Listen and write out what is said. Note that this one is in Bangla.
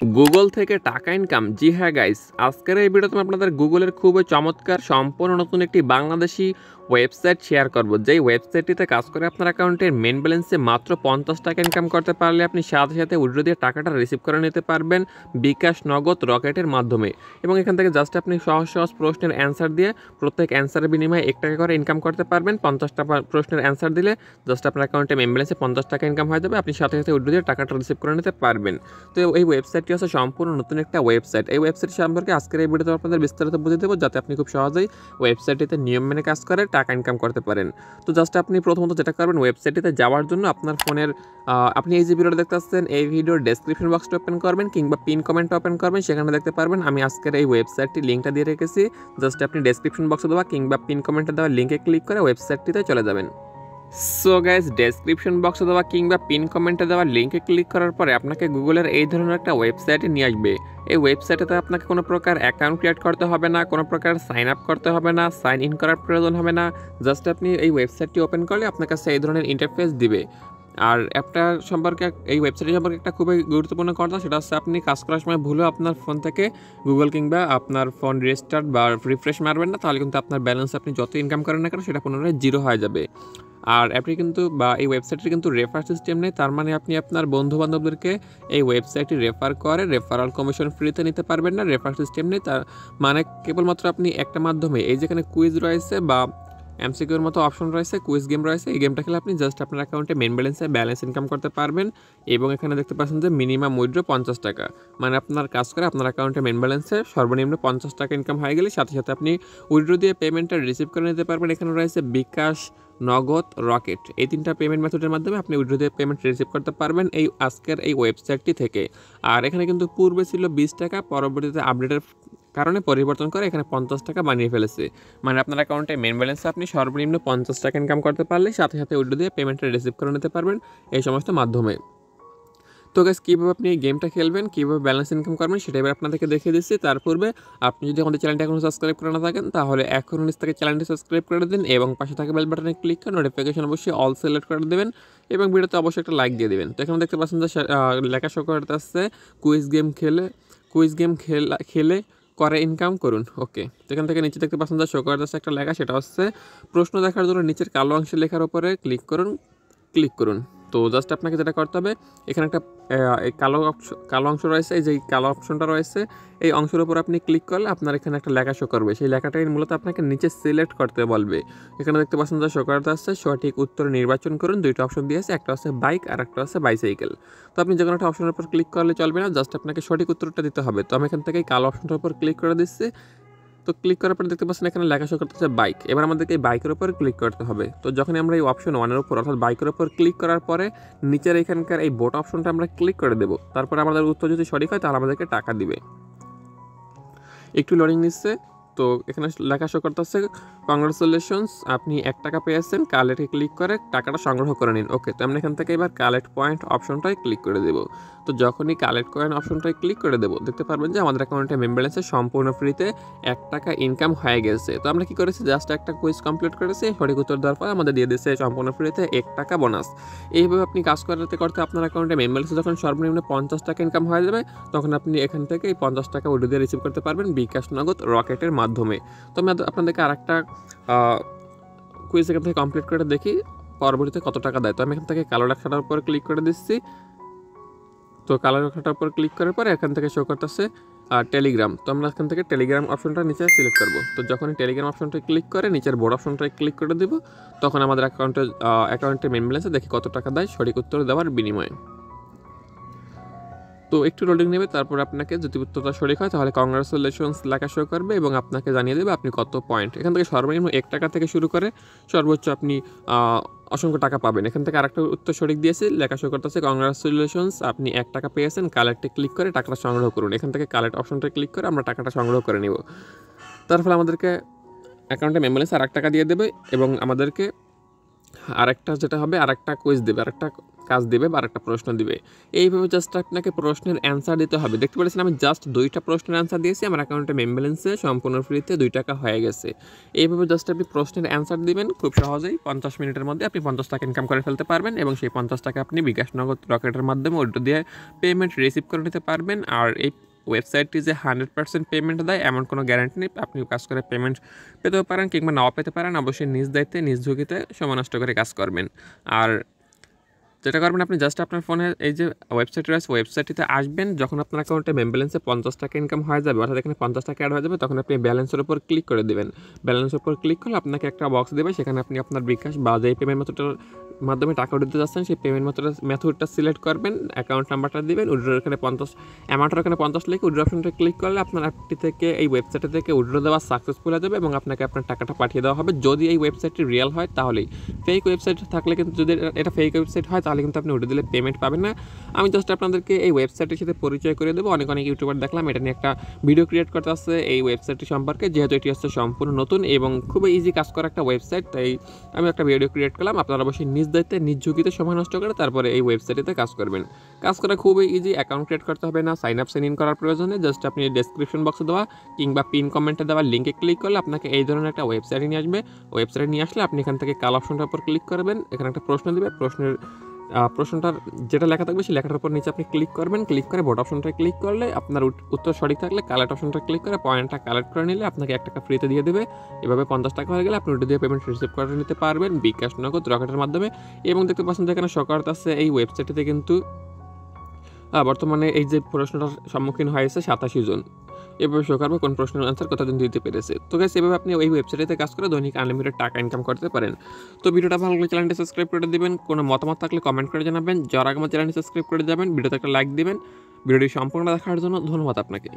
গুগল থেকে টাকা ইনকাম জি হ্যাঁ গাইস আজকের এই ভিডিওতে আমি আপনাদের গুগলের খুবই চমৎকার, সম্পূর্ণ নতুন একটি বাংলাদেশি ওয়েবসাইট শেয়ার করব। যেই ওয়েবসাইটটিতে কাজ করে আপনার অ্যাকাউন্টের মেন ব্যালেন্সে মাত্র পঞ্চাশ টাকা ইনকাম করতে পারলে আপনি সাথে সাথে উইড্রো দিয়ে টাকাটা রিসিভ করে নিতে পারবেন বিকাশ নগদ রকেটের মাধ্যমে। এবং এখান থেকে জাস্ট আপনি সহজ সহজ প্রশ্নের অ্যান্সার দিয়ে প্রত্যেক অ্যান্সারের বিনিময়ে এক টাকা করে ইনকাম করতে পারবেন। পঞ্চাশটা প্রশ্নের অ্যান্সার দিলে জাস্ট আপনার অ্যাকাউন্টে মেন ব্যালেন্সে পঞ্চাশ টাকা ইনকাম হয়ে যাবে। আপনি সাথে সাথে উইড্রো দিয়ে টাকাটা রিসিভ করে নিতে পারবেন। তো এই ওয়েবসাইটটি হচ্ছে? সম্পূর্ণ নতুন একটা ওয়েবসাইট এই ওয়েবসাইট সম্পর্কে আজকের এই ভিডিওতে আপনাদের বিস্তারিত বুঝিয়ে দেবো যাতে আপনি খুব সহজেই ওয়েবসাইটটিতে নিয়ম মেনে কাজ করে টাকা ইনকাম করতে পারেন। তো জাস্ট আপনি প্রথমত যেটা করবেন ওয়েবসাইটটিতে যাওয়ার জন্য আপনার ফোনের আপনি এই যে ভিডিওটা দেখতে আসছেন, এই ভিডিওর ডেসক্রিপশন বক্সটা ওপেন করবেন কিংবা পিন কমেন্ট ওপেন করবেন। সেখানে দেখতে পারবেন আমি আজকের এই ওয়েবসাইটটি লিঙ্কটা দিয়ে রেখেছি। জাস্ট আপনি ডেসক্রিপশন বক্সে দেওয়া কিংবা পিন কমেন্টে দেওয়া লিঙ্কে ক্লিক করে ওয়েবসাইটটিতে চলে যাবেন। সো গাইজ ডেসক্রিপশন বক্সে দেওয়া কিংবা পিন কমেন্টে দেওয়া লিঙ্কে ক্লিক করার পরে আপনাকে গুগলের এই ধরনের একটা ওয়েবসাইটে নিয়ে আসবে। এই ওয়েবসাইটেতে আপনাকে কোনো প্রকার অ্যাকাউন্ট ক্রিয়েট করতে হবে না, কোনো প্রকার সাইন আপ করতে হবে না সাইন ইন করার প্রয়োজন হবে না। জাস্ট আপনি এই ওয়েবসাইটটি ওপেন করলে আপনার কাছে এই ধরনের ইন্টারফেস দিবে। আর অ্যাপটা সম্পর্কে, এই ওয়েবসাইট সম্পর্কে একটা খুবই গুরুত্বপূর্ণ কথা, সেটা হচ্ছে আপনি কাজ করার সময় ভুলেও আপনার ফোন থেকে গুগল কিংবা আপনার ফোন রেজিস্টার্ড বা রিফ্রেশ মারবেন না, তাহলে কিন্তু আপনার ব্যালেন্স আপনি যত ইনকাম করেন না কেন, সেটা পুনরায় জিরো হয়ে যাবে। আর অ্যাপটি কিন্তু বা এই ওয়েবসাইটটি কিন্তু রেফার সিস্টেম নেই, তার মানে আপনি আপনার বন্ধু বান্ধবদেরকে এই ওয়েবসাইটটি রেফার করে রেফারাল কমিশন ফ্রিতে নিতে পারবেন না রেফার সিস্টেম নেই, তার মানে কেবলমাত্র আপনি একটা মাধ্যমে, এই যেখানে কুইজ রয়েছে বা এমসিকিউর মতো অপশন রয়েছে কুইজ গেম রয়েছে, এই গেমটা খেলে আপনি জাস্ট আপনার অ্যাকাউন্টে মেন ব্যালেন্সে ব্যালেন্স ইনকাম করতে পারবেন এবং এখানে দেখতে পাচ্ছেন যে মিনিমাম উইড্রো পঞ্চাশ টাকা। মানে আপনার কাজ করে আপনার অ্যাকাউন্টে মেন ব্যালেন্সে সর্বনিম্ন পঞ্চাশ টাকা ইনকাম হয়ে গেলে সাথে সাথে আপনি উইড্রো দিয়ে পেমেন্টটা রিসিভ করে নিতে পারবেন। এখানে রয়েছে বিকাশ নগদ রকেট। এই তিনটা পেমেন্ট মেথডের মাধ্যমে আপনি উইড্রো দিয়ে পেমেন্ট রিসিভ করতে পারবেন এই আজকের এই ওয়েবসাইটটি থেকে। আর এখানে কিন্তু পূর্বে ছিল বিশ টাকা, পরবর্তীতে আপডেটের কারণে পরিবর্তন করে এখানে পঞ্চাশ টাকা বানিয়ে ফেলেছে। মানে আপনার অ্যাকাউন্টে মেন ব্যালেন্সে আপনি সর্বনিম্ন পঞ্চাশ টাকা ইনকাম করতে পারলে সাথে সাথে উইড্রো দিয়ে পেমেন্টটা রিসিভ করে নিতে পারবেন এই সমস্ত মাধ্যমে। তো গাছ কীভাবে আপনি গেমটা খেলবেন, কীভাবে ব্যালেন্স ইনকাম করবেন, সেটা এবার আপনাদেরকে দেখিয়ে দিচ্ছি। তার পূর্বে আপনি যদি আমাদের চ্যানেলটি এখনও সাবস্ক্রাইব করে না থাকেন, তাহলে এখন থেকে চ্যানেলটি সাবস্ক্রাইব করে দিন এবং পাশে থাকা বেল বাটনে ক্লিক করে নোটিফিকেশন অবশ্যই অল সিলেক্ট করে দেবেন এবং ভিডিওতে অবশ্যই একটা লাইক দিয়ে দেবেন। তো এখানে দেখতে পাচ্ছেন যে লেখা শো করতে আসছে কুইজ গেম খেলে কুইজ গেম খেলা খেলে করে ইনকাম করুন। ওকে এখান থেকে নিচে দেখতে পাচ্ছেন যে শো করতে একটা লেখা, সেটা হচ্ছে, প্রশ্ন দেখার জন্য নিচের কালো অংশের লেখার উপরে ক্লিক করুন ক্লিক করুন। তো জাস্ট আপনাকে যেটা করতে হবে, এখানে একটা এই কালো কালো অংশ রয়েছে, এই যে কালো অপশনটা রয়েছে, এই অংশের উপর আপনি ক্লিক করলে আপনার এখানে একটা লেখা শো করবে। সেই লেখাটাই মূলত আপনাকে নিচে সিলেক্ট করতে বলবে। এখানে দেখতে পাচ্ছেন যে শো করতে আসছে, সঠিক উত্তর নির্বাচন করুন, দুইটা অপশন দিয়েছে একটা হচ্ছে বাইক আর একটা হচ্ছে বাইসাইকেল তো আপনি যে কোনো একটা অপশনের উপর ক্লিক করলে চলবে না জাস্ট আপনাকে সঠিক উত্তরটা দিতে হবে। তো আমি এখান থেকে কালো অপশনটার উপর ক্লিক করে দিচ্ছি। তো ক্লিক করার পরে দেখতে পাচ্ছেন এখানে লেখা শো করতেছে বাইক এবার আমাদেরকে এই বাইকের উপর ক্লিক করতে হবে। তো যখন আমরা এই অপশন ওয়ানের উপর অর্থাৎ বাইকের উপর ক্লিক করার পরে নিচের এখানকার এই বোট অপশনটা আমরা ক্লিক করে দেবো। তারপর আমাদের উত্তর যদি সঠিক হয় তাহলে আমাদেরকে টাকা দিবে। একটু লোডিং নিচ্ছে। তো এখানে লেখা শো করতেছে কংগ্রেচুলেশনস আপনি এক টাকা পেয়েছেন। কালেক্টে ক্লিক করে টাকাটা সংগ্রহ করে নিন। ওকে তো আমরা এখান থেকে এবার কালেক্ট পয়েন্ট অপশনটাই ক্লিক করে দেবো। তো যখনই কালেক্ট কয়েন অপশনটাই ক্লিক করে দেবো, দেখতে পারবেন যে আমাদের অ্যাকাউন্টে মেম ব্যালেন্সে সম্পূর্ণ ফ্রিতে এক টাকা ইনকাম হয়ে গেছে। তো আমরা কি করেছি? জাস্ট একটা কুইজ কমপ্লিট করেছি। সঠিক উত্তর দেওয়ার পর আমাদের দিয়ে দিয়েছে সম্পূর্ণ ফ্রিতে এক টাকা বোনাস এইভাবে আপনি কাজ করতে করতে আপনার অ্যাকাউন্টে মেম ব্যালেন্সে যখন সর্বনিম্ন পঞ্চাশ টাকা ইনকাম হয়ে যাবে, তখন আপনি এখান থেকে এই পঞ্চাশ টাকা উঠে দিয়ে রিসিভ করতে পারবেন বিকাশ নগদ রকেটের মাধ্যমে। তো আমি আপনাদেরকে আর একটা কুইজ এখান থেকে কমপ্লিট করে দেখি, পরবর্তীতে কত টাকা দেয়। তো আমি এখান থেকে কালো লেখাটার উপর ক্লিক করে দিচ্ছি। তো কালো লেখাটার উপর ক্লিক করার পরে এখান থেকে শো করতেছে আর টেলিগ্রাম তো আমরা এখান থেকে টেলিগ্রাম অপশনটা নিচে সিলেক্ট করব। তো যখনই টেলিগ্রাম অপশনটা ক্লিক করে, নিচের বোর্ড অপশনটায় ক্লিক করে দেবো, তখন আমাদের অ্যাকাউন্টে অ্যাকাউন্টে মেন ব্যালেন্সে দেখি কত টাকা দেয়, সঠিক উত্তর দেওয়ার বিনিময়ে। তো একটু লোডিং নেবে, তারপর আপনাকে যদি উত্তরটা সঠিক হয়, তাহলে কংগ্রাচুলেশনস লেখা শো করবে এবং আপনাকে জানিয়ে দেবে আপনি কত পয়েন্ট এখান থেকে সর্বনিম্ন এক টাকা থেকে শুরু করে সর্বোচ্চ আপনি অসংখ্য টাকা পাবেন। এখান থেকে আরেকটা উত্তর সঠিক দিয়েছে, লেখা শো করতেছে কংগ্রাচুলেশনস আপনি এক টাকা পেয়েছেন কালেক্টে ক্লিক করে টাকাটা সংগ্রহ করুন। এখান থেকে কালেক্ট অপশনটা ক্লিক করে আমরা টাকাটা সংগ্রহ করে নিব। তার ফলে আমাদেরকে অ্যাকাউন্টে মেমোলেন্স আর এক টাকা দিয়ে দেবে এবং আমাদেরকে আরেকটা যেটা হবে, আরেকটা কুইজ দেবে, আরেকটা কাজ দেবে বা একটা প্রশ্ন দিবে। এইভাবে জাস্ট আপনাকে প্রশ্নের অ্যান্সার দিতে হবে। দেখতে পাচ্ছেন আমি জাস্ট দুইটা প্রশ্নের অ্যান্সার দিয়েছি। আমার অ্যাকাউন্টে মেম ব্যালেন্সে সম্পূর্ণ ফ্রিতে দুই টাকা হয়ে গেছে। এইভাবে জাস্ট আপনি প্রশ্নের অ্যান্সার দিবেন। খুব সহজেই পঞ্চাশ মিনিটের মধ্যে আপনি পঞ্চাশ টাকা ইনকাম করে ফেলতে পারবেন এবং সেই পঞ্চাশ টাকা আপনি বিকাশ নগদ রকেটের মাধ্যমে ওটা দিয়ে পেমেন্ট রিসিভ করে নিতে পারবেন। আর এই ওয়েবসাইটটি যে হান্ড্রেড পার্সেন্ট পেমেন্ট দেয়, এমন কোনো গ্যারান্টি নেই। আপনি কাজ করে পেমেন্ট পেতেও পারেন কিংবা নাও পেতে পারেন। অবশ্যই নিজ দায়িত্বে, নিজ ঝুঁকিতে সময় নষ্ট করে কাজ করবেন। আর যেটা করবেন আপনি জাস্ট আপনার ফোনে এই যে ওয়েবসাইট রয়েছে ওয়েবসাইটটিতে আসবেন, যখন আপনার অ্যাকাউন্টে মেম ব্যালেন্সে পঞ্চাশ টাকা ইনকাম হয়ে যাবে, অর্থাৎ এখানে পঞ্চাশ টাকা অ্যাড হয়ে যাবে, তখন আপনি ব্যালেন্সের উপর ক্লিক করে দেবেন। ব্যালেন্সের উপর ক্লিক করলে আপনাকে একটা বক্স দেবে, সেখানে আপনি আপনার বিকাশ বা যে পেমেন্ট মাধ্যমে টাকা উঠতে যাচ্ছেন, সেই পেমেন্ট মেথডটা মেথডটা সিলেক্ট করবেন অ্যাকাউন্ট নাম্বারটা দিবেন উইড্রোর এখানে পঞ্চাশ অ্যামাউন্টের এখানে পঞ্চাশ লিখে উইড্রো অপশনটা ক্লিক করলে আপনার অ্যাপটি থেকে এই ওয়েবসাইট থেকে উইড্রো দেওয়া সাকসেসফুল হয়ে যাবে এবং আপনাকে আপনার টাকাটা পাঠিয়ে দেওয়া হবে। যদি এই ওয়েবসাইটটি রিয়েল হয়, তাহলেই। ফেক ওয়েবসাইট থাকলে কিন্তু যদি এটা ফেক ওয়েবসাইট হয়, তাহলে কিন্তু আপনি উঠে দিলে পেমেন্ট পাবেন না। আমি জাস্ট আপনাদেরকে এই ওয়েবসাইটের সাথে পরিচয় করে দেবো। অনেক অনেক ইউটিউবার দেখলাম, এটা নিয়ে একটা ভিডিও ক্রিয়েট করতে আসছে এই ওয়েবসাইটটি সম্পর্কে। যেহেতু এটি হচ্ছে সম্পূর্ণ নতুন এবং খুবই ইজি কাজ করা একটা ওয়েবসাইট তাই আমি একটা ভিডিও ক্রিয়েট করলাম। আপনারা অবশ্যই নিজ দায়িত্বে নিজ ঝুঁকিতে সময় নষ্ট করে তারপরে এই ওয়েবসাইটে কাজ করবেন। কাজ করা খুবই ইজি অ্যাকাউন্ট ক্রিয়েট করতে হবে না সাইন আপ সাইন ইন করার প্রয়োজন নেই জাস্ট আপনি ডেসক্রিপশন বক্সে দেওয়া কিংবা পিন কমেন্টে দেওয়া লিঙ্কে ক্লিক করলে আপনাকে এই ধরনের একটা ওয়েবসাইটে নিয়ে আসবে। ওয়েবসাইটে নিয়ে আসলে আপনি এখান থেকে কাল অপশনটার উপর ক্লিক করবেন, এখানে একটা প্রশ্ন দেবে, প্রশ্নের প্রশ্নটার যেটা লেখা থাকবে সেই লেখাটার উপর নিচে আপনি ক্লিক করবেন। ক্লিক করে বোর্ড অপশনটা ক্লিক করলে আপনার উত্তর সঠিক থাকলে কালেক্ট অপশনটা ক্লিক করে পয়েন্টটা কালেক্ট করে নিলে আপনাকে এক টাকা ফ্রিতে দিয়ে দেবে। এভাবে পঞ্চাশ টাকা হয়ে গেলে আপনি ওটা দিয়ে পেমেন্ট রিসিভ করে নিতে পারবেন। বিকাশ নগদ রকেটের মাধ্যমে। এবং দেখতে পাচ্ছেন যে এখানে সকার আছে এই ওয়েবসাইটটিতে কিন্তু বর্তমানে এই যে প্রশ্নটার সম্মুখীন হয়েছে সাতাশি জন। এভাবে সরকার কোন প্রশ্নের আনসার কতদিন দিতে পেরেছে? তো গাইস এভাবে আপনি ওই ওয়েবসাইটে কাজ করে দৈনিক আনলিমিটেড টাকা ইনকাম করতে পারেন। তো ভিডিওটা ভালো লাগলে চ্যানেলটি সাবস্ক্রাইব করে দেবেন। কোনো মতামত থাকলে কমেন্ট করে জানাবেন। যারা আমার চ্যানেলটি সাবস্ক্রাইব করে যাবেন, ভিডিওতে একটা লাইক দেবেন। ভিডিওটি সম্পূর্ণ দেখার জন্য ধন্যবাদ আপনাকে।